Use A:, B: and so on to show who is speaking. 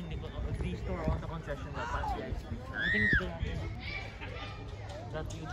A: store, the store on the concession that. I think the, that you